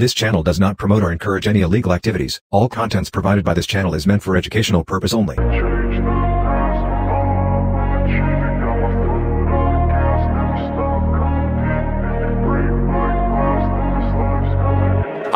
This channel does not promote or encourage any illegal activities. All contents provided by this channel is meant for educational purpose only.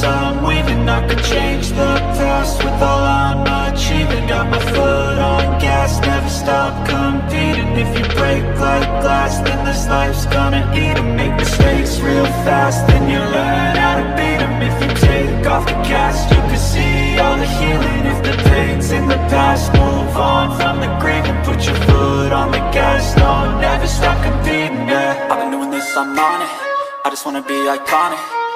the I'm weaving I could change the past with all I'm achieving. Got my foot on gas, never stop competing. If you break like glass, then this life's gonna eat 'em. Make mistakes real fast, then you learn how to beat beat 'em. If you take off the cast, you can see all the healing. If the pain's in the past, move on from the And put your foot on the gas, no, never stop competing, yeah. I've been doing this, I'm on it. I just wanna be iconic